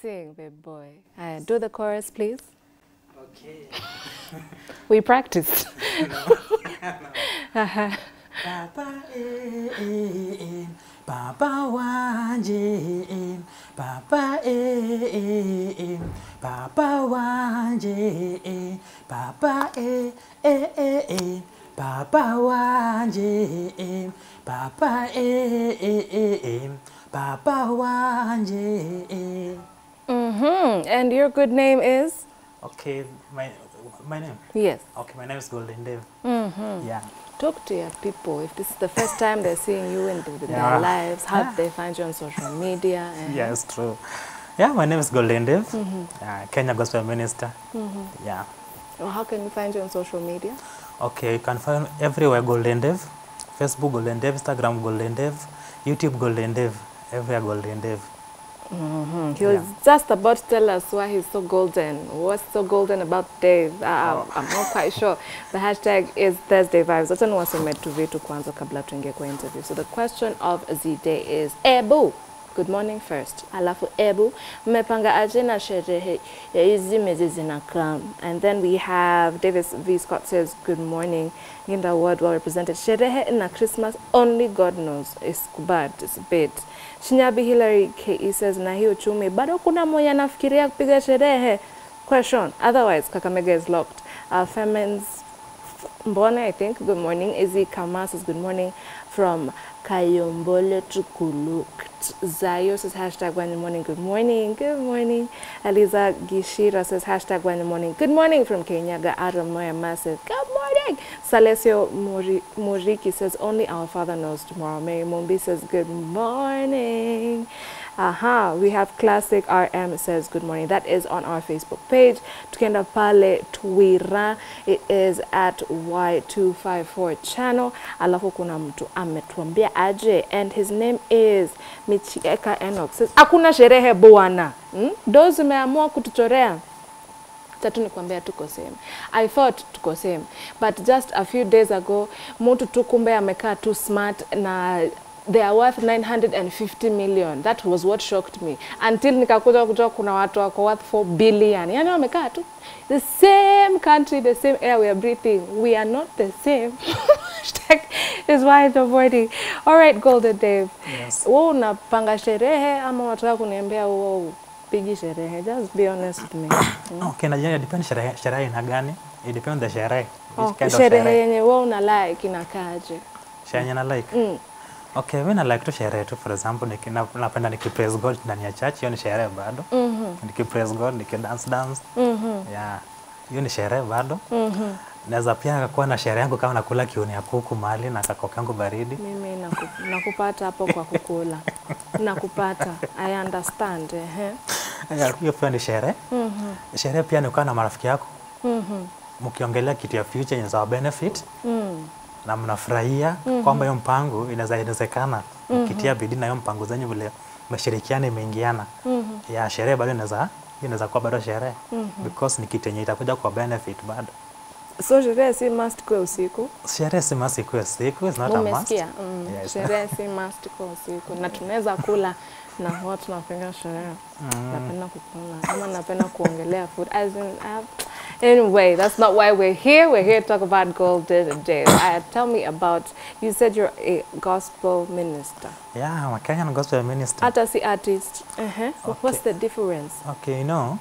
Sing, baby boy. Aya, do the chorus, please. Okay. We practiced. Papa eh, eh, eh, Papa wanje Papa eh, eh, eh, Papa wanje eh, eh, eh, Papa wanje Papa eh, eh, eh, Papa wanje eh. Mm-hmm. And your good name is? Okay, my my name. Yes. Okay, my name is Golden Dave. Mm-hmm. Yeah. Talk to your people. If this is the first time they're seeing you in, the, Yeah. their lives, how Yeah. they find you on social media? And Yeah, it's true. Yeah, my name is Golden Dave, mm -hmm. uh, Kenya Gospel Minister. Mm -hmm. Yeah. Well, how can we find you on social media? Okay, you can find everywhere Golden Dave, Facebook Golden Dave, Instagram Golden Dave, YouTube Golden Dave, everywhere Golden Dave. Mm-hmm. He was yeah. just about to tell us why he's so golden. What's so golden about Dave? Uh, oh. I'm not quite sure. The hashtag is Thursday Vibes. Wacha niwasome tu vitu kwanza kabla tuingie kwa interview. So the question of the day is, Ebu, good morning first. Alafu Ebu, mmepanga aje na sherehe ya hizi miezi zinakam. And then we have Davis V. Scott says, good morning. Ginda word well represented. Sherehe na Christmas, only God knows. It's bad, it's bad. Shinyabi Hillary KE says na hii uchumi bado kuna mwenye anafikiria kupiga sherehe? Question. Otherwise, Kakamega is locked. Uh, Femens Mbone, I think. Good morning. Izzy Kamas is good morning from Kayombole Tukulukt. Zayo says hashtag one the morning. Good morning. Good morning. Eliza Gishira says hashtag one the morning. Good morning from Kenya. Adam Moyama says good morning. Salesio Muri- Muriki says only our father knows tomorrow. Mary Mumbi says good morning. Aha, we have Classic RM says good morning. That is on our Facebook page. Tukienda pale Twitter, it is at Y254 channel. Alafu kuna mtu ametuambia aje and his name is Michieka says hakuna sherehe bwana. Hmm? Ndo zimeamua kutuchorea tatu nikwambia tuko same i thought tuko same but just a few days ago mtu tu kumbe amekaa tu smart na they are worth 950 million that was what shocked me until nikakuja kujua kuna watu wako worth 4 billion yani wamekaa tu the same country the same air we are breathing we are not the same Hashtag is why it's avoiding all right golden dave Yes. wewe unapanga sherehe ama unataka kuniambia wewe upigi sherehe just be honest with me Okay, na jina depend sherehe sherehe ina gani? It depend on the sherehe. Oh, sherehe. yenye wewe una like inakaaje? Sherehe yenye na like. Mm. Okay, mimi na like tu sherehe tu for example niki, na, napenda nikipraise God ndani ya church, hiyo ni sherehe bado. Mhm. Nikipraise God, nikidance dance. Mhm. Yeah. Hiyo ni sherehe bado. Mhm. Naweza pia kuwa na sherehe yangu kama nakula kiuni ya kuku mahali na kakoka yangu baridi. Mimi naku, nakupata hapo kwa kukula. nakupata. I understand. Ehe. Hiyo pia ni sherehe. Mhm. Sherehe pia ni kukaa na marafiki yako Mhm. mkiongelea kitu ya future yenye za benefit Mm. Na mnafurahia mm -hmm. kwamba hiyo mpango inaweza inawezekana ukitia bidii na hiyo mpango zenyu vile mashirikiano imeingiana mm -hmm. ya sherehe bado inaweza inaweza kuwa bado sherehe mm -hmm. because ni kitu yenye itakuja kwa benefit bado. So sherehe si must kwa usiku. Sherehe si must kwa usiku, it's not a must. Mm. Yes. Sherehe si must kwa usiku. Na tunaweza kula na huwa tunapiga sherehe. Mm. Napenda kukula ama napenda kuongelea food. As in, uh, anyway, that's not why we're here. We're here to talk about golden days. Uh, tell me about, you said you're a gospel minister. Yeah, I'm a Kenyan gospel minister. Hata si artist. Uh-huh. What's the difference? Okay, you know,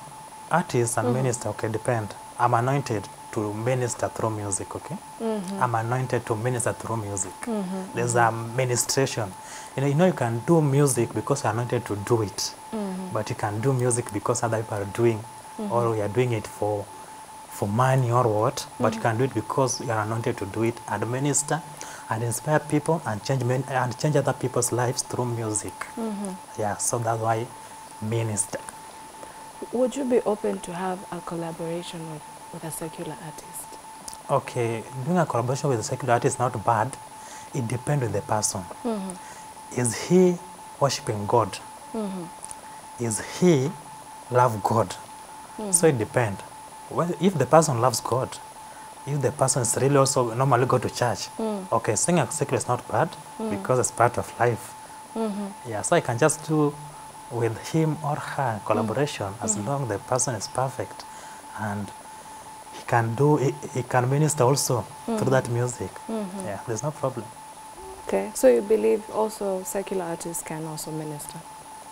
artist and mm-hmm. minister, okay, depend. I'm anointed to minister through music, okay? Mm-hmm. I'm anointed to minister through music. Mm-hmm. There's a ministration. You know, you know, you can do music because you're anointed to do it, but you can do music because other people are doing, or you are doing it for for money or what, but you mm. can do it because you are anointed to do it administer and inspire people and change men, and change other people's lives through music. Mm-hmm. Yeah, so that's why minister. Would you be open to have a collaboration with, with a secular artist? Okay, doing a collaboration with a secular artist is not bad. It depends on the person. Mm-hmm. Is he worshiping God? Mm-hmm. Is he love God? So it depends. Well, if the person loves God, if the person is really also normally go to church, mm. okay, singing a secular is not bad mm. because it's part of life. Mm-hmm. Yeah, so I can just do with him or her mm. collaboration as mm-hmm. long the person is perfect and he can do he, he can minister also through that mm-hmm. music. Yeah there's no problem. Okay. So you believe also secular artists can also minister?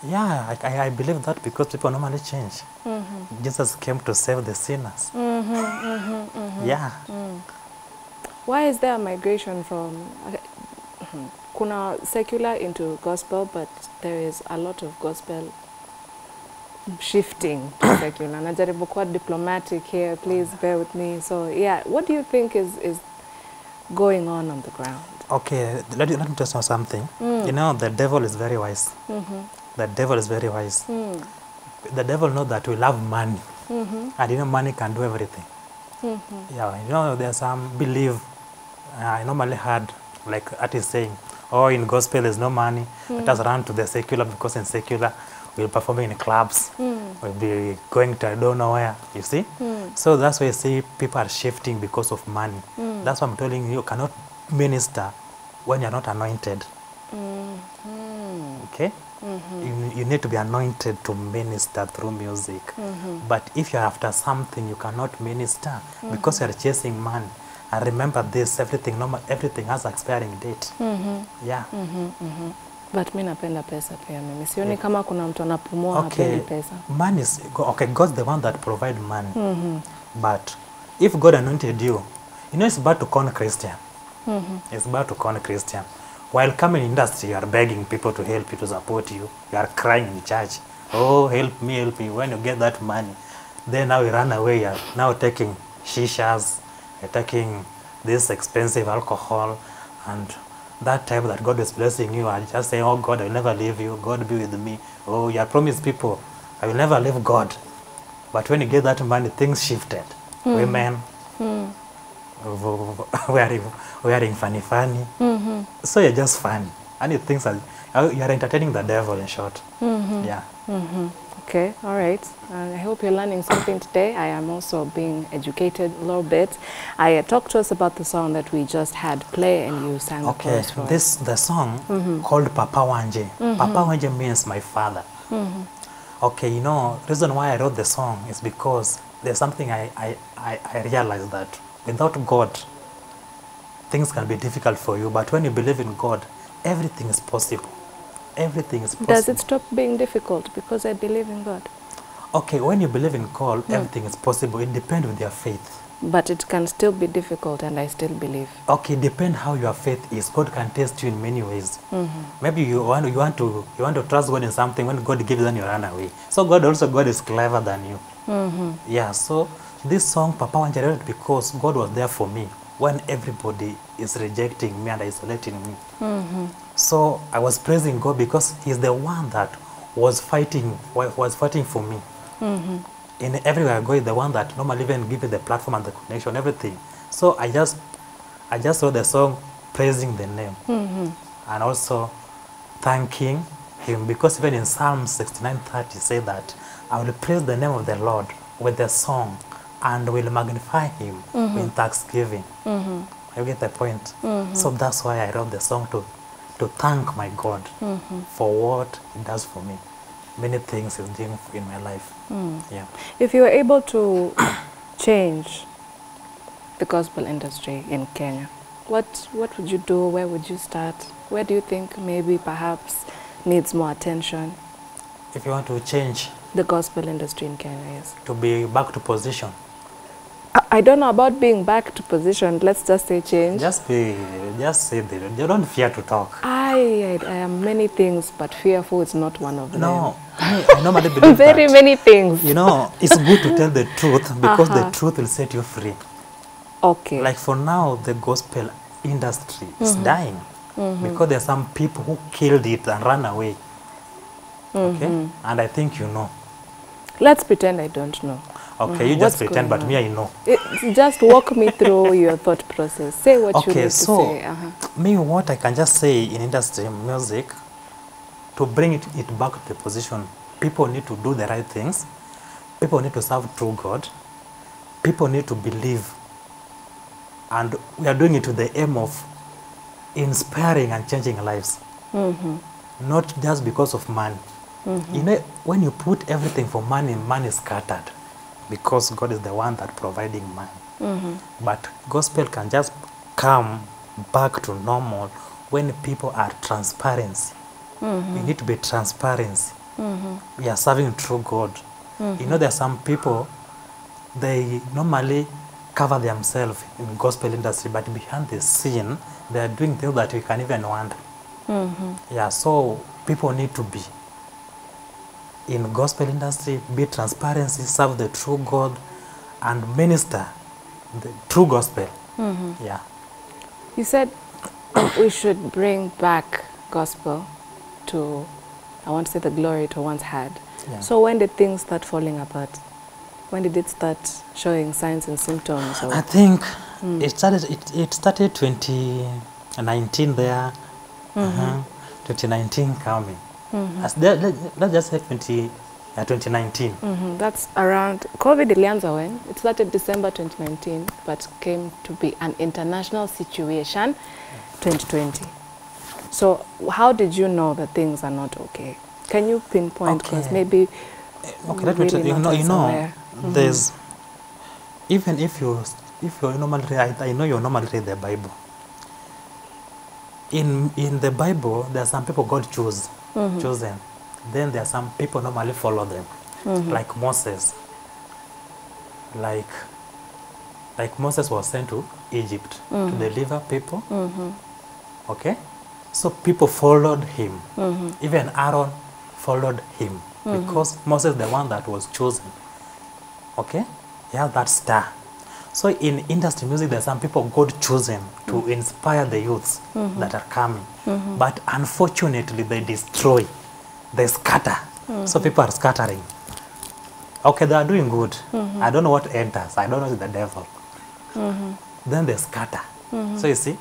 Yeah I, I, believe that because people normally change. Mm-hmm. Jesus came to save the sinners. Mm-hmm, mm-hmm, yeah. Mm. Why is there a migration from kuna secular into gospel, but there is a lot of gospel shifting to secular. Najaribu kuwa diplomatic here, please bear with me. So yeah, what do you think is is going on on the ground? okay let, let me just know something. Mm. You know the devil is very wise the devil is very wise. The devil knows that we love money. Mm-hmm. And you know money can do everything. Mm-hmm. Yeah you know there's some belief uh, i normally heard like artists saying oh in gospel there's no money. Let mm. us run to the secular because in secular we'll perform in clubs. Mm. We'll be going to i don't know where you see? Mm. So that's why you see people are shifting because of money. That's why i'm telling you you cannot minister when you're not anointed. Mm-hmm. Okay you, you need to be anointed to minister through music Mm -hmm. but if you're after something you cannot minister mm -hmm. because you're chasing money and remember this everything normal everything has expiring date Mm -hmm. yeah Mm -hmm, mm -hmm. But mi napenda pesa pia mimi. Sioni yeah. kama kuna mtu anapumua okay hapendi pesa. man is okay god's the one that provide money but if god anointed you you know it's bad to con christian Mm -hmm. it's bad to con christian while coming in industry you are begging people to help you to support you you are crying in church oh help me help me when you get that money then now you run away you are now taking shishas you're taking this expensive alcohol and that time that God is blessing you and just saying, Oh God, I will never leave you. God be with me. Oh, you are promised people, I will never leave God. But when you get that money, things shifted. Mm. Women v- wearing, wearing funny funny. So you're just funny. And you think that you're entertaining the devil in short. Mm-hmm. Yeah. Mm-hmm. Okay, all right. And I hope you're learning something today. I am also being educated a little bit. I uh, talk to us about the song that we just had play and you sang the Okay, chorus for this the song mm-hmm. called Papa Wanje. Papa Wanje means my father. Okay, you know, reason why I wrote the song is because there's something I, I, I, I realized that without God, things can be difficult for you. But when you believe in God, everything is possible. Everything is possible. Does it stop being difficult because I believe in God? Okay, when you believe in God, everything is possible. It depends with your faith. But it can still be difficult and I still believe. Okay, depend how your faith is. God can test you in many ways. Mm-hmm. Maybe you want you want to you want to trust God in something. When God gives, then you run away. So God also God is clever than you. Mm-hmm. Yeah. So this song, Papa wrote because God was there for me when everybody is rejecting me and isolating me. Mm-hmm. So I was praising God because He's the one that was fighting was fighting for me. Mm-hmm. In everywhere I go, he's the one that normally even give you the platform and the connection, everything. So I just I just wrote the song praising the name mm-hmm. and also thanking him because even in Psalm 69:30 say that I will praise the name of the Lord with the song and will magnify him mm-hmm. in thanksgiving. Mm-hmm. You get the point? Mm-hmm. So that's why I wrote the song to to thank my God for what he does for me. Many things he's doing in my life. Mm. Yeah. If you were able to change the gospel industry in Kenya, what what would you do? Where would you start? Where do you think maybe perhaps needs more attention? If you want to change The gospel industry in Kenya, yes. to be back to position, I, don't know about being back to position. Let's just say change. just be just say that you don't fear to talk. I, I, I am many things, but fearful is not one of No, them. I, I normally believe Very that. many things. You know, it's good to tell the truth because Uh-huh. the truth will set you free. Okay. Like for now, the gospel industry is mm-hmm. dying mm-hmm. because there are some people who killed it and ran away. Okay, mm-hmm. and I think you know. Let's pretend I don't know. Okay, you Mhm. just pretend, but me I know. It, just walk me through your thought process. Say what you Okay, need so to say. Uh-huh. me, what I can just say in industry music, to bring it, it back to the position, people need to do the right things. People need to serve true God. People need to believe. And we are doing it with the aim of inspiring and changing lives. Not just because of money. You know, when you put everything for money, money is scattered because God is the one that providing money. But gospel can just come back to normal when people are transparency. we need to be transparency. We are serving true God. Mm -hmm. You know, there are some people they normally cover themselves in gospel industry, but behind the scene, they are doing things that we can even wonder. Mm -hmm. Yeah, so people need to be in gospel industry, be transparency, serve the true God, and minister the true gospel. Mm-hmm. Yeah. You said we should bring back gospel to, I want to say, the glory it once had. Yeah. So when did things start falling apart? When did it start showing signs and symptoms? Or, I think mm. it started. It, it started 2019 there. Mm-hmm. Uh-huh. uh 2019 coming. As there, let, let's just say 20, uh, 2019. Mhm, That's around COVID ilianza when? It started December 2019 but came to be an international situation 2020. So how did you know that things are not okay? Can you pinpoint because Okay. maybe Okay, let me really tell you. You know, you know, aware. there's even if you if you normally read, I, I know you normally read the Bible. In in the Bible, there are some people God chose Mm-hmm. chosen. Then there are some people normally follow them, mm-hmm. like Moses. Like like Moses was sent to Egypt to mm-hmm. deliver people. Okay, so people followed him. Even Aaron followed him because Moses the one that was chosen. Okay, he has that star. So in industry music, there are some people God chosen to mm-hmm. inspire the youths mm-hmm. that are coming, mm-hmm. but unfortunately they destroy, they scatter. So people are scattering. Okay, they are doing good. I don't know what enters. I don't know the devil. Then they scatter. So you see,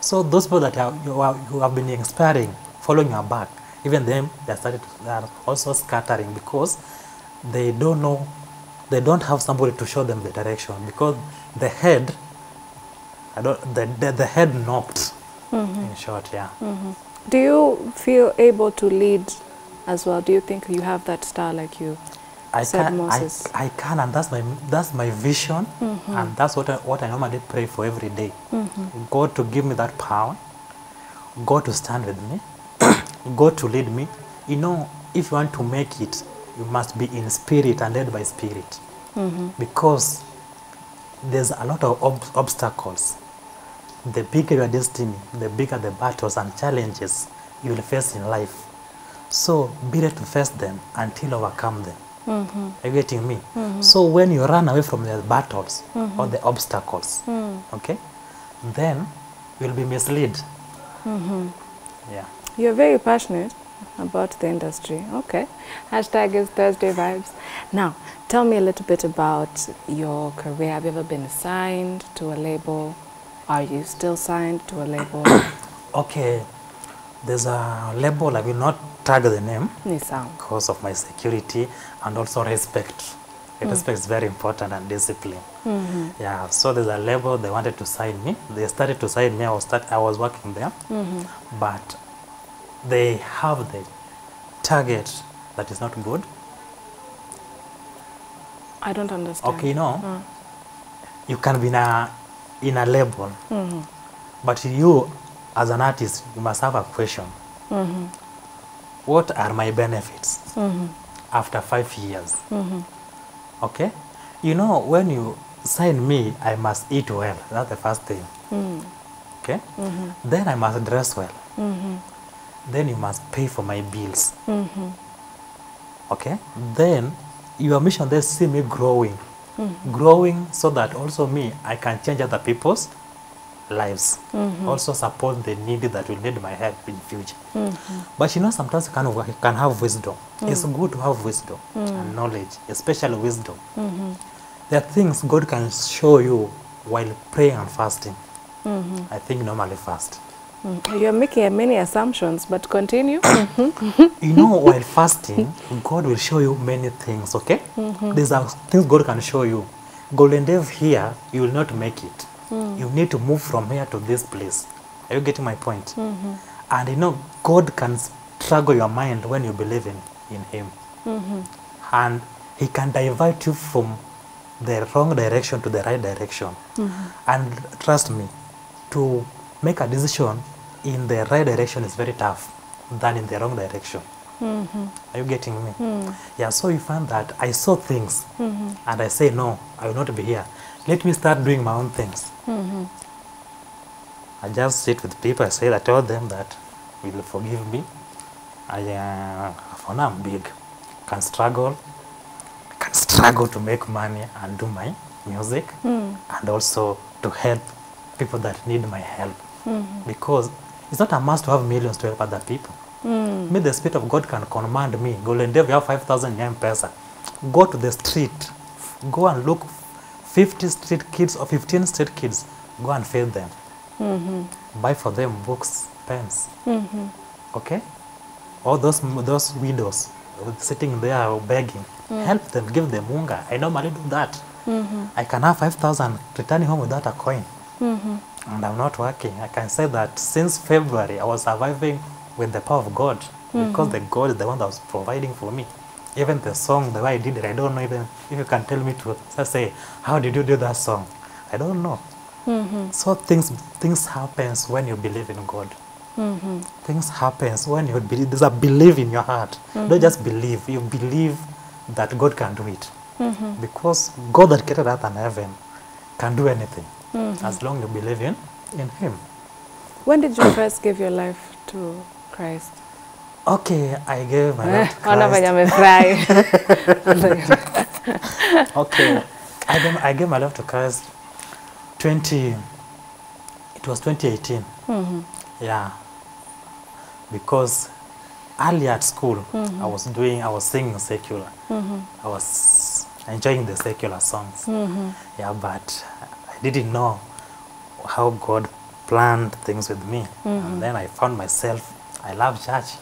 so those people that are, you, are, you have been inspiring, following your back, even them, they started to, they are also scattering because they don't know, they don't have somebody to show them the direction because the head, I don't, the, the, the head knocked, mm-hmm. in short, yeah. Mm-hmm. do you feel able to lead as well? Do you think you have that star like you? I said can, Moses. I can, and that's my that's my vision, mm-hmm. and that's what I, what I normally pray for every day. God to give me that power, God to stand with me, God to lead me. You know, if you want to make it, you must be in spirit and led by spirit, mm-hmm. because there's a lot of ob- obstacles. The bigger your destiny, the bigger the battles and challenges you will face in life. So be ready to face them until overcome them. Mm-hmm. Are you getting me? Mm-hmm. So when you run away from the battles or the obstacles, mm. okay, then you'll be misled. Yeah. You're very passionate about the industry. Okay. Hashtag is Thursday Vibes. Now, tell me a little bit about your career. Have you ever been signed to a label? Are you still signed to a label? Okay, there's a label, I will not tag the name Ni sawa. because of my security and also respect. Hmm. Respect is very important and discipline. Mm-hmm. Yeah, so there's a label they wanted to sign me. They started to sign me. I was start, I was working there, mm-hmm. but they have the target that is not good. I don't understand. Okay, no. Mm. you can be in a in a label, mm -hmm. but you as an artist, you must have a question. Mm -hmm. What are my benefits -hmm. after five years? Okay, you know, when you sign me, I must eat well. That's the first thing. Okay, then I must dress well. Then you must pay for my bills. mm -hmm. Okay, then your mission there see me growing, mm -hmm. growing so that also me I can change other people's lives. mm -hmm. Also support the need that will need my help in future. mm -hmm. But you know sometimes you can, you can have wisdom. mm -hmm. It's good to have wisdom mm -hmm. and knowledge, especially wisdom. mm -hmm. There are things God can show you while praying and fasting. mm -hmm. I think normally fast. Mm. You're making many assumptions, but continue. you know while fasting god will show you many things okay Mm -hmm. These are things god can show you golden dev here you will not make it Mm. you need to move from here to this place are you getting my point Mm -hmm. and you know god can struggle your mind when you believe in in Him. Mm -hmm. And He can divert you from the wrong direction to the right direction. Mm -hmm. And trust me, to make a decision in the right direction is very tough than in the wrong direction. Mm -hmm. Are you getting me? Mm. Yeah, so you find that I saw things mm -hmm. and I say, no, I will not be here. Let me start doing my own things. -hmm. I just sit with people, I say, I tell them that you will forgive me. I, uh, for now I'm big, can struggle, can struggle to make money and do my music and also to help people that need my help. Because it's not a must to have millions to help other people. Hmm. Me, the Spirit of God can command me, Golden Dave, you have 5,000 young person. Go to the street, go and look 50 street kids or 15 street kids, go and feed them. Mm-hmm. Buy for them books, pens. Mm-hmm. Okay? All those, those widows sitting there begging, mm. help them, give them unga. I normally do that. Mm-hmm. I can have 5,000 returning home without a coin. And I'm not working. I can say that since February, I was surviving with the power of God hmm. because the God is the one that was providing for me. Even the song, the way I did it, I don't know even if you can tell me to just say, how did you do that song? I don't know. Mm-hmm. So things things happens when you believe in God. Mm-hmm. Things happens when you believe. There's a belief in your heart. Don't mm-hmm. just believe. You believe that God can do it. Because God that created earth and heaven can do anything as long you believe in in Him. When did you first give your life to Christ? Okay, I gave my Eh, life to Christ. Okay, I gave, I gave my life to Christ 20, it was 2018. Mm -hmm. Yeah, because early at school, mm -hmm. I was doing, I was singing secular. Mm -hmm. I was enjoying the secular songs. Mm -hmm. Yeah, but I didn't know how God planned things with me. Mm -hmm. And then I found myself, I love church.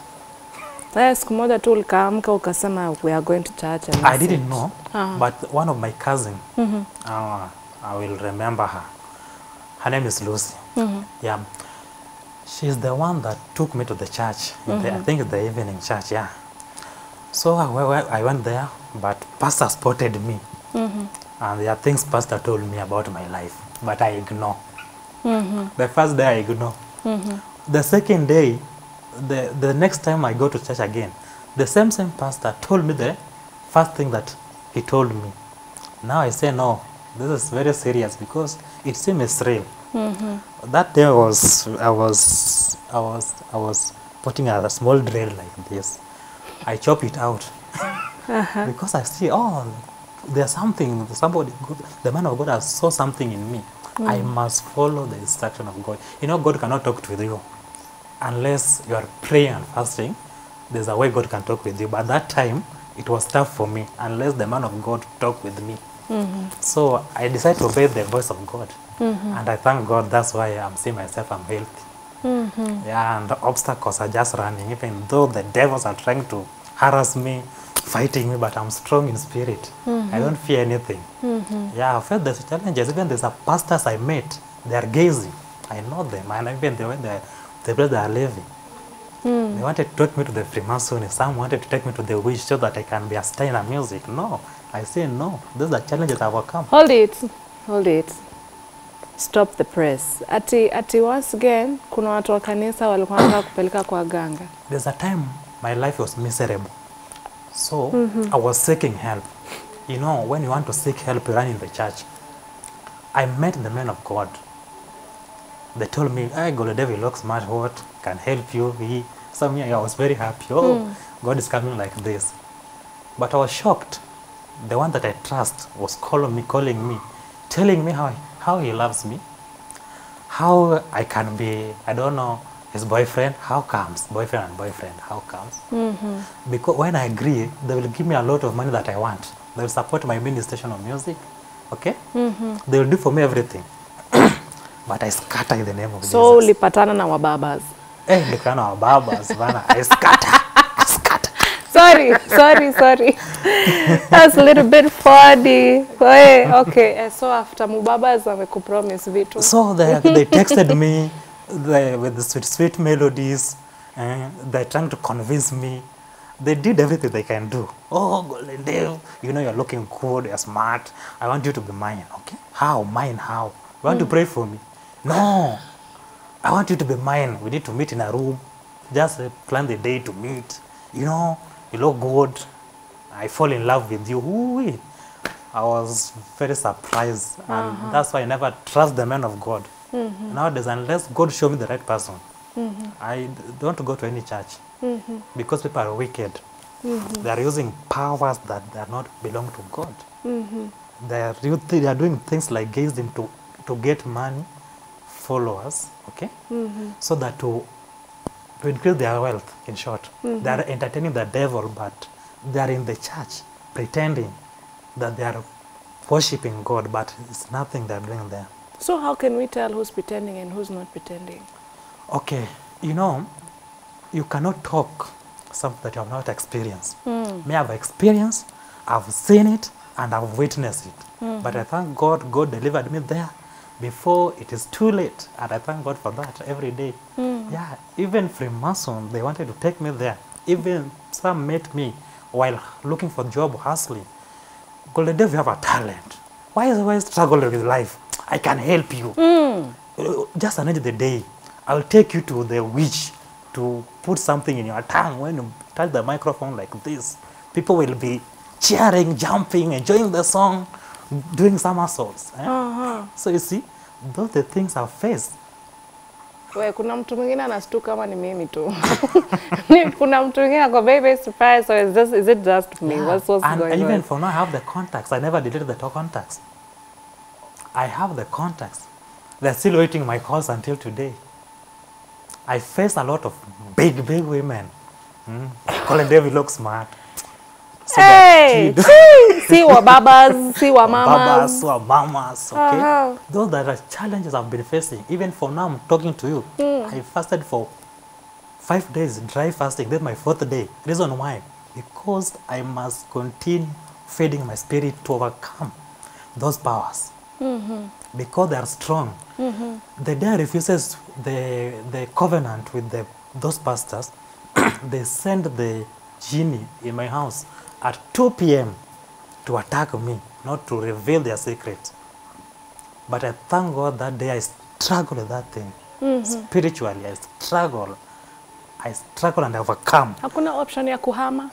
Yes, siku moja tu ulikaamka ukasema we are going to church and I didn't know, Uh-huh. but one of my cousin, uh, I will remember her. Her name is Lucy. Mm -hmm. Yeah, she's the one that took me to the church. Mm -hmm. the, I think it's the evening church. Yeah. So I, I went there, but pastor spotted me, and there are things pastor told me about my life, but I ignore. Mm-hmm. The first day I ignore. Mm-hmm. The second day, the, the next time I go to church again, the same same pastor told me the first thing that he told me. Now I say no, this is very serious because it seems real. Mm-hmm. That day was I was I was I was putting a small drill like this. I chop it out uh-huh. because I see oh there's something somebody good, the man of God has saw something in me. mm. I must follow the instruction of God. You know God cannot talk with you unless you are praying and fasting. There's a way God can talk with you. But that time it was tough for me unless the man of God talked with me. mm -hmm. So I decided to obey the voice of God. mm -hmm. And I thank God that's why I'm seeing myself I'm healthy. mm -hmm. Yeah, and the obstacles are just running, even though the devils are trying to harass me, fighting me, but I'm strong in spirit. Mm -hmm. I don't fear anything. Mm -hmm. Yeah, I felt there's challenges. Even there's a pastors I met, they are gazing. I know them, and even the way they, the place they are living. Mm. They wanted to take me to the Freemason. Some wanted to take me to the witch so that I can be a star in music. No, I say no. Those are challenges I've overcome. Hold it. Hold it. Stop the press. Ati, ati once again kuna watu wa kanisa walikuwa wanataka kupeleka kwa ganga. There's a time my life was miserable. So mm-hmm. I was seeking help. You know, when you want to seek help, you run in the church. I met the men of God. They told me, hey, God, devil looks smart, what can help you. He, so me, I was very happy. Oh, mm. God is coming like this. But I was shocked. The one that I trust was calling me, calling me, telling me how, how he loves me, how I can be, I don't know, his boyfriend, how comes, boyfriend and boyfriend, how comes. mm -hmm. Because when I agree, they will give me a lot of money that I want. They will support my ministration of music, okay? mm -hmm. They will do for me everything. but I scatter in the name of So Jesus. ulipatana na wababas. Eh, nikana na wababas bana, I scatter. Sorry, sorry, sorry. That's a little bit funny. Hey, okay. eh, So after mubabas amekupromise vitu. So they, they texted me they, with the sweet, sweet melodies, and they're trying to convince me. they did everything they can do. Oh, Golden Dave, you know you're looking good, you're smart. I want you to be mine, okay? How? Mine, how? You want mm. to pray for me? No. I want you to be mine. We need to meet in a room. Just uh, plan the day to meet. You know, you look good. I fall in love with you. Ooh, I was very surprised. And that's why I never trust the man of God. Mm-hmm. Nowadays, unless God show me the right person, mm-hmm. I don't go to any church mm-hmm. because people are wicked. They are using powers that do not belong to God. They, are, they are doing things like gazing to, to get money, followers, okay? So that to, to increase their wealth, in short. They are entertaining the devil, but they are in the church pretending that they are worshiping God, but it's nothing they're doing there. So how can we tell who's pretending and who's not pretending? Okay, you know, you cannot talk something that you have not experienced. Hmm. Me, I've experienced, I've seen it, and I've witnessed it. Hmm. But I thank God, God delivered me there before it is too late. And I thank God for that every day. Hmm. Yeah, even Freemason, they wanted to take me there. Even some met me while looking for job hustling. Golden Dave, you have a talent. Why is why struggle with life? I can help you. Mm. Just another the day. I'll take you to the witch to put something in your tongue. When you touch the microphone like this, people will be cheering, jumping, enjoying the song, doing somersaults. Eh? Uh -huh. So you see, those the things are faced. We, kuna mtu mwingine anastuka kama ni mimi tu. Ni- kuna mtu mwingine ako very very surprised or is, this, is it just me? Yeah. What's, what's and going even on? for now, I have the contacts. I never deleted the talk contacts. I have the contacts. They're still waiting my calls until today. I face a lot of big, big women. Mm. Golden Dave looks smart. So Hey! si wa babas, wa babas mamas. or mamas, okay? Uh-huh. Those are the challenges I've been facing. Even for now, I'm talking to you. I fasted for five days, dry fasting. That's my fourth day. Reason why? Because I must continue feeding my spirit to overcome those powers. Because they are strong. Mm -hmm. The day I refuses the, the covenant with the, those pastors, they send the genie in my house at 2 p.m. to attack me, not to reveal their secret. But I thank God that day I struggled with that thing. Mm -hmm. Spiritually, I struggle. I struggle and overcome. Hakuna option ya kuhama?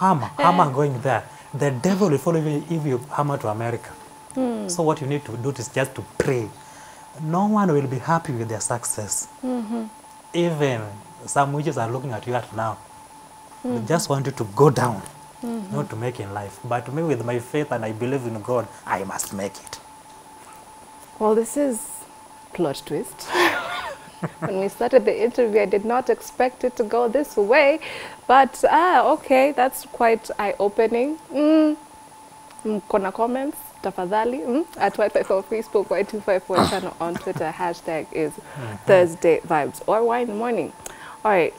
Hama, hama going there. The devil will follow you if you hammer to America. So what you need to do is just to pray. No one will be happy with their success. Even some witches are looking at you at now. They just want you to go down, not to make in life. But me with my faith and I believe in God, I must make it. Well, this is plot twist. when we started the interview, I did not expect it to go this way, but ah, okay, that's quite eye-opening. Mm. Mko comments tafadhali mm? at Y54 on Facebook, Y254 channel on Twitter. Hashtag is Thursday Vibes or Wine Morning. All right,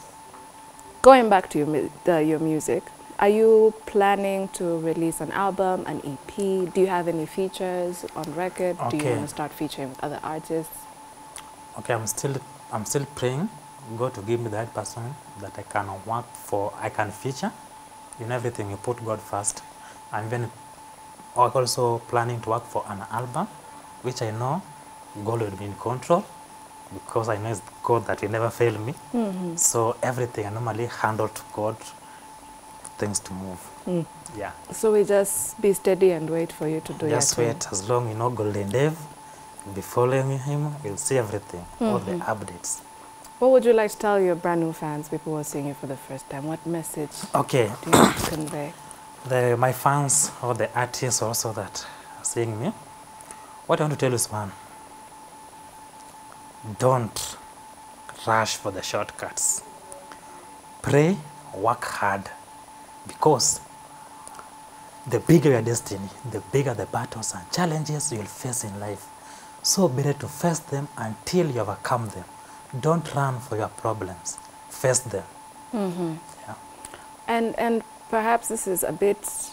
going back to your, the, your music, are you planning to release an album, an EP? Do you have any features on record? Do you want to start featuring with other artists? Okay, I'm still I'm still praying God to give me the right person that I can work for. I can feature in everything. You put God first. I'm even also planning to work for an album, which I know God will be in control because I know it's God that will never fail me. Mm-hmm. So everything I normally handle to God, things to move. Mm. Yeah. So we just be steady and wait for you to do it. Just your thing. wait as long you know Golden Dave. Be following him, you'll see everything, all the mm-hmm. updates. What would you like to tell your brand new fans, people who are seeing you for the first time? What message Okay, do you to convey? The, my fans or the artists also that are seeing me, what I want to tell you is one, don't rush for the shortcuts. Pray, work hard, because the bigger your destiny, the bigger the battles and challenges you'll face in life. So be ready to face them until you overcome them. Don't run for your problems. Face them. Mhm. Yeah. And and perhaps this is a bit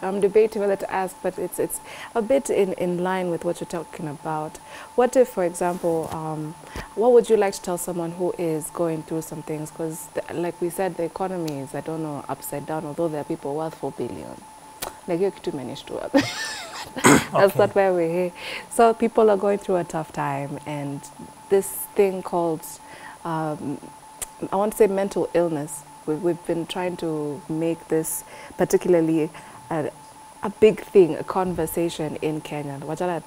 I'm debating whether to ask, but it's it's a bit in, in line with what you're talking about. What if, for example, um, what would you like to tell someone who is going through some things? Because, like we said, the economy is, I don't know, upside down, although there are people worth 4 billion. Like, you kitu imenishtua. That's Okay. not where we're here. So people are going through a tough time, and this thing called, um, I want to say mental illness. We've, we've been trying to make this particularly a, a big thing, a conversation in Kenya. Wajala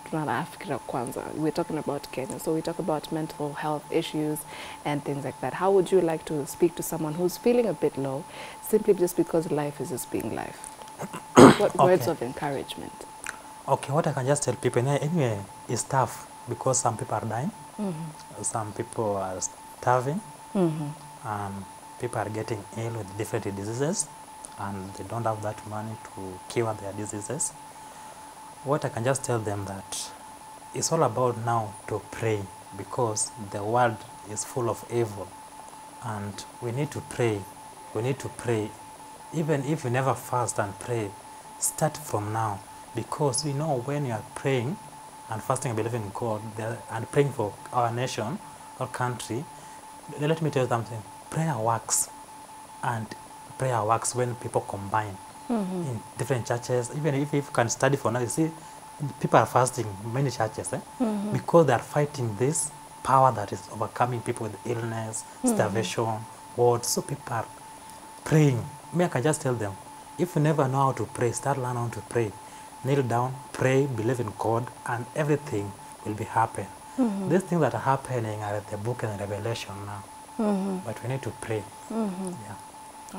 kwanza. We're talking about Kenya, so we talk about mental health issues and things like that. How would you like to speak to someone who's feeling a bit low, simply just because life is just being life? what words of encouragement? Okay, what I can just tell people anyway, it's tough because some people are dying, some people are starving, Mhm. and people are getting ill with different diseases, and they don't have that money to cure their diseases. What I can just tell them that it's all about now to pray because the world is full of evil, and we need to pray. We need to pray, even if you never fast and pray. Start from now because we know when you are praying and fasting and believing in God and praying for our nation, our country. Let me tell you something. Prayer works, and prayer works when people combine mm-hmm. in different churches. Even if, if you can study for now, you see, people are fasting many churches eh? Mm-hmm. because they are fighting this power that is overcoming people with illness, mm-hmm. starvation, what. So people are praying. Me, I can just tell them, if you never know how to pray, start learning how to pray. Kneel down, pray, believe in God, and everything will be happen. These things that are happening are at the book and Revelation now. Mm-hmm. But we need to pray. Mm-hmm. Yeah.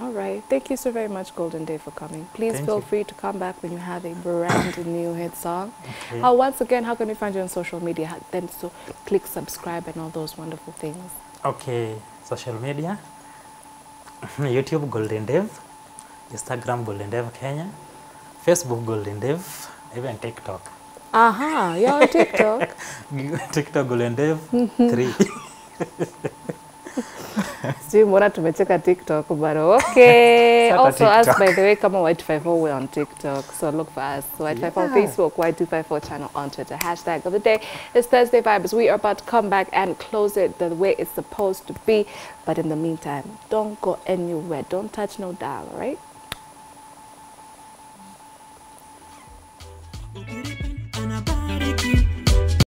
All right. Thank you so very much, Golden Dave, for coming. Please Thank feel you. free to come back when you have a brand new hit song. Okay. Uh, once again, how can we find you on social media? Then so click subscribe and all those wonderful things. Okay, social media. YouTube Golden Dev, Instagram Golden Dev Kenya, Facebook Golden Dev, even TikTok. Aha, you're on TikTok. TikTok Golden Dev mm-hmm. 3. sijui mbona tumecheka TikTok but okay. also us by the way kama White 54 we're on TikTok so look for us. White yeah. 54 Facebook Y254 channel on Twitter. Hashtag of the day. Is Thursday Vibes. We are about to come back and close it the way it's supposed to be. But in the meantime don't go anywhere. Don't touch no dial right? Thank you.